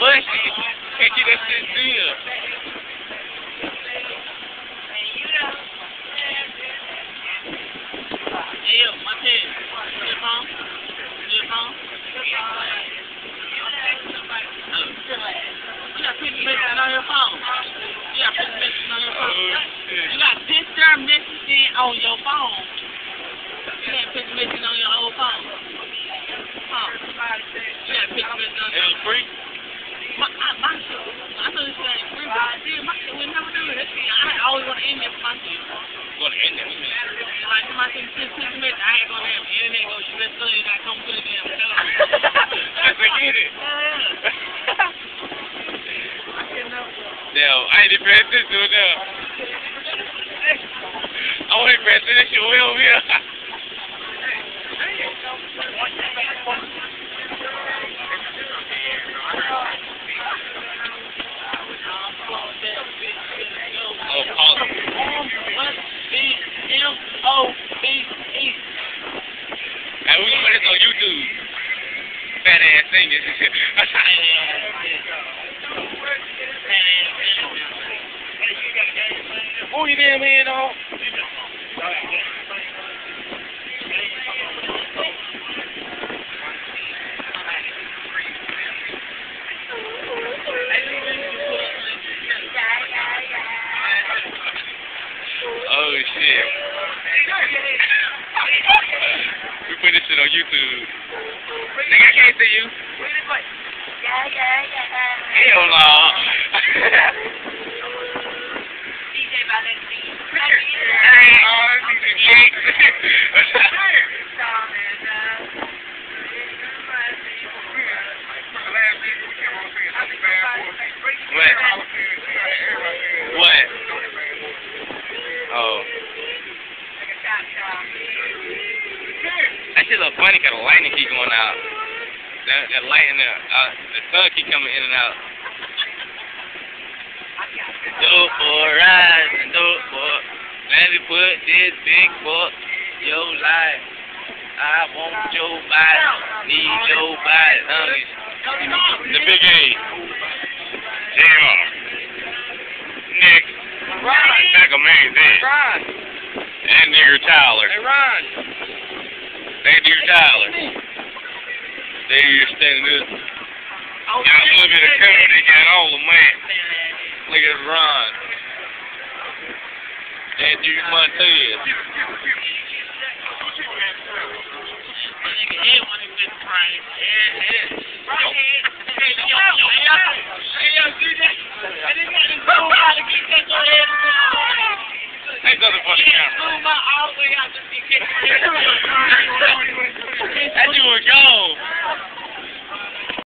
bushy. Can't keep that shit my. Your phone? Your phone? You got picture messaging on your phone. You got on your phone. You got picture messaging on your phone. You got on your whole phone. Huh? You got free? my, I, my I know this ain't free, but I did, my would never do I always want to end for my. Go to end that. Like, my I ain't gonna have internet go, you better study, come to the damn television. Forget it. I ain't even paying attention to it now. I want to pay attention to this shit over here. M-O-B-E. Hey, we gonna put this on YouTube. Fat ass singing. Who you damn hand on? Oh shit. We put this shit on YouTube. Nigga, I can't see you. Hell no. Hey, oh, this is shit. What? Funny because the lightning keep going out. That, that lightning, uh, the sun keep coming in and out. Dope boy rising, dope boy. Let me put this big book your life. I want your body, need your body. Hungry. The big A. JR. Nick. Back of main thing. Ron, And nigger Tyler. hey Ron. They nigger Tyler. They just standing this. Got a little bit of cover, they got all the man. Look at Ron. That dude Montez. It doesn't flush the camera. That dude would go.